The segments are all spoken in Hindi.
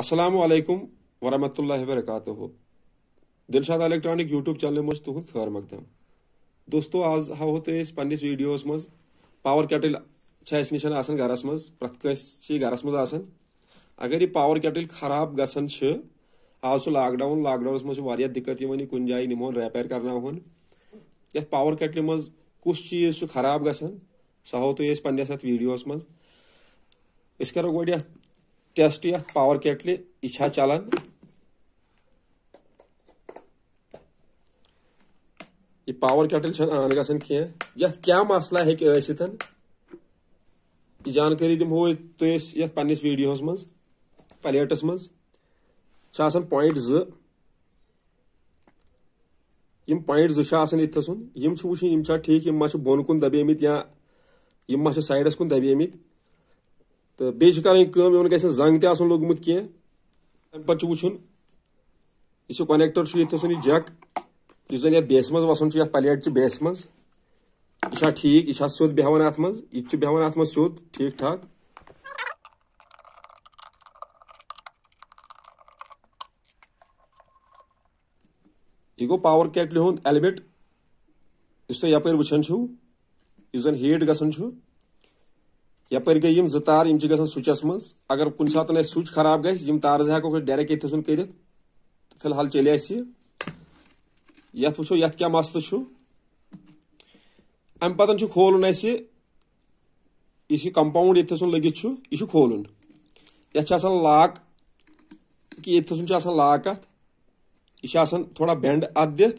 असलकम वरहमल वरक दिलशाद इलेक्ट्रॉनिक यूट्यूब चैनल मज तुद खैर मकदम दोस्तों, आज हावो तो पन्नस वीडियोस मज पावर कैटल निश गरस मज प्रत गरस मज अगर यह पावर कैटल खराब गसान आज लाकडाउन लाकडाउन मज दिक्कत कुन जाए नमोन रिपेयर करन ये पावर कैटल मज कुछ चीज़ खराब गसान, सह हाव तो पन्नस वीडियोस मज करो गो टेस्ट ये पावर केटल यह चलान। यह पावर केटल आन ग क्या मसला हे जानकारी दिमो तुस पन्नस वीडियोस मज प्लेटस मज पॉइंट जम पॉइंट जन ये वो ठीक यम बोन कुन दबेमित या यम साइडस कुन दबेमित तो बे कर जंग तन लोगमुत कह पे वुन यह कनेक्टर ये जक इस जन बेस मज वसान प्लेट बेस मज यह ठीक यह सोद बेहान अत मज यह अत मज ठीक ठाक यह गो पावर केटल हूँ एलमेट इस तुम यप वुचान इस जन हीट गसान यपर गई जो तार ग स्विचस मज अगर कुन सात स्विच खराब गम तार जो डायरेक्ट ये कर फ़िलहाल चल ये वो ये क्या मसल अम पतन खोलन यह कंपाउंड ये लगित यह खोलन ये लाक कि ये लाक अत यह थोड़ा बेंड अत दिथ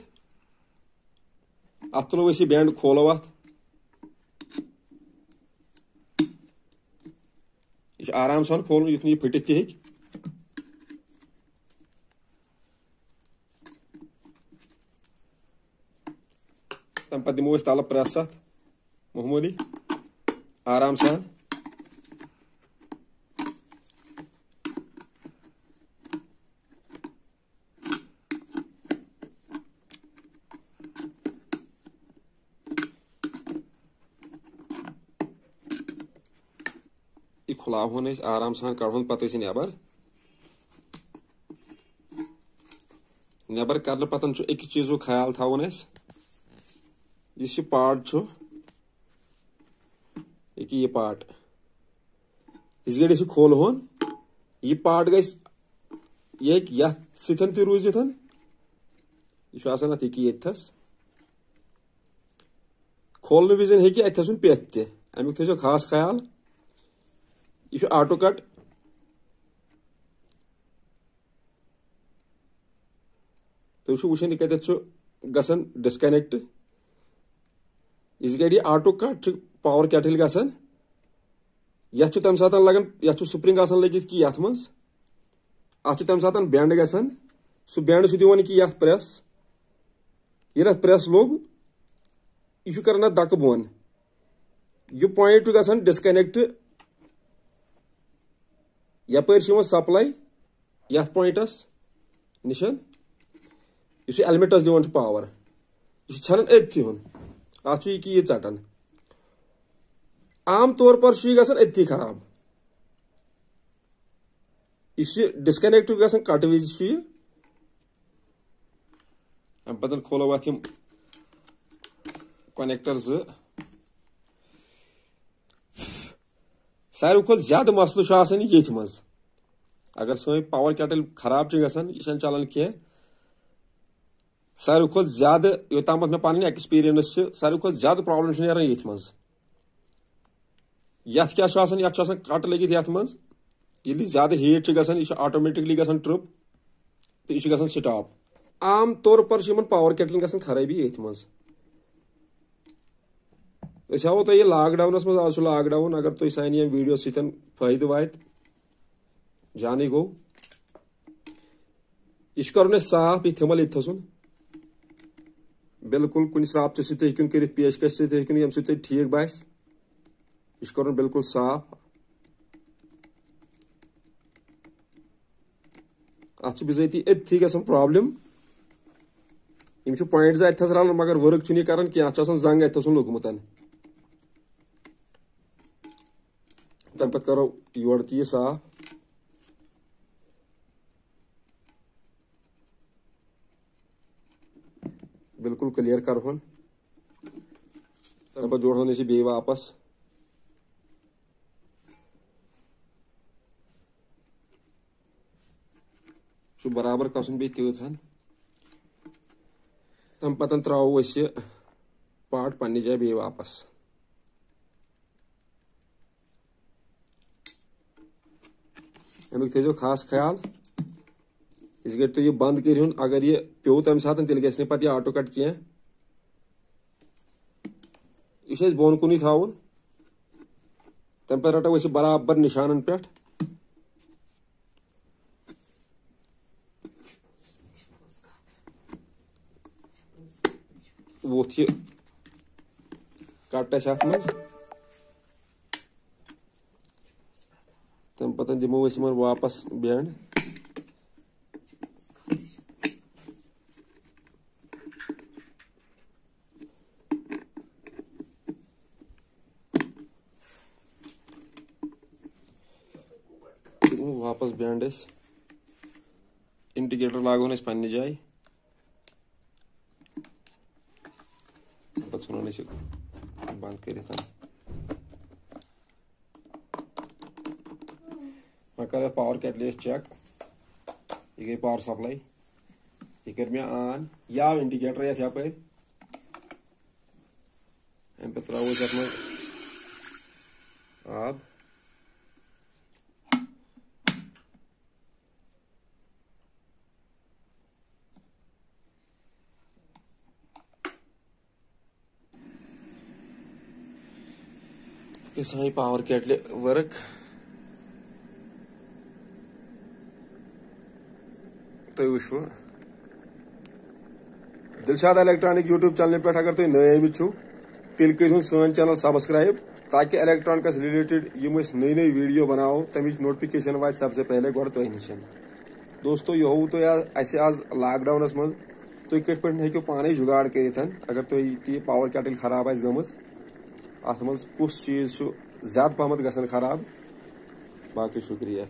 अत तुलो बेंड खोलो अत आराम सान खोल यु फुट तह तम पो तल प्रेस अमूली आराम सान यह आराम सान खोल युथ यह फटित तह तम पे दिमो तल प्रेस अत मामूली आराम सान यह खुलावन आराम सान कड़न पे नबर नबर कर पतन एक चीजु ख्याल थवन इस पार्ट ये पार्ट इस गई इस खोलवन यह पार्ट गई ये सन तूजित यह ये खोलने विजन हे अत पेथ तमिक थो खास ख्याल यह ऑटो कट तुम वुचान यह कत गसान डिस्कनेक्ट इस गई ऑटो कट पावर कैटल गसान, ये तम सात लगन, ये स्प्रिंग लगित कि ये अत तम सात बेंड गसान सह बेंड दिवान कि प्रेस ये प्रेस लोग यह दक बोन यह पॉइंट गसान डिस्कनेक्ट यपर सप्लाई ये पॉइंटस निशन इस एलमेटस दिवान पावर। यह छान अत यह चटन। आम तौर पर गथी खराब। इस डिस्कनेक्ट ग कट विज अम पे खोलो अत कनेक्टर जो सारे खुद ज़्यादा मसल ये मज। अगर सी पावर कैटल खराब गसान यह चलान कह सारे खुद ज़्यादा योताम मे पी एक्सपीरियंस सारे खुद ज़्यादा प्रॉब्लम नान ये मज। क्या कट लगित ये ये ज़्यादा हीट गसान यह ऑटोमेटिकली गसान ट्रिप तो यह गसान स्टॉप आम तौर पर पावर कैटल गसान ये मज। हावो तुम लाकडाउन मज आज लाकडाउन अगर तुम सान वीडियो सतन फायद वात जानी गो यह कर साफ़ यह थमल ये बिल्कुल कुछ श्राप सो कर पेशकश सो ये ठीक बस यह कर बिल्कुल साफ़। अत बिजती अथी ग प्रॉब्लम पॉइंट अथ रलान मगर वर्क कर अत जंग अथ लोगमुत ᱛᱟᱢ ᱯᱟᱛ ᱠᱟᱨᱚ ᱭᱚᱲ ᱛᱤᱭᱟ ᱥᱟ बिल्कुल क्लियर कर होन तब जोड़ होने से बे वापस सो बराबर कसन तीस तीन तम पतन त्रो पार्ट पन्ने जाए बे वापस अमुक थो खास ख्याल। इस गर तो यह बंद कर अगर यह पे तम सात तेल गे पे ऑटो कट कह यह बोन कुन थवन तम पे रटो बराबर निशान पे यह कट अत तम पत दिमो वापस बैंड वापस बैंड इंडिकेटर लागोन पे जाए। बंद कर कर पावर कैटल चेक यह गई पावर सप्लाई यह कर मे आन यह इंडिकेटर ये यप अम पे त्रो आब किसान पावर केटल वर्क तुम वो दिलशाद इलेक्ट्रॉनिक यूट्यूब चैनल पे अगर तुम नए आमित तेल कर सन चैनल सब्सक्राइब, ताकि इलेक्ट्रॉनिकस रिलेटेड यम नई नई वीडियो बनाओ तमिच नोटिफिकेशन वा सबसे पहले गो तुह नश दोस्तों यह हो तुम आज लाकडाउन मज। तुम कट पे पाने जुगाड़ कर अगर तुम पावर कैटल खराब आ गम अत मज कुस चीज़ ज़्यादा पहमत ग खराब। बाकी शुक्रिया।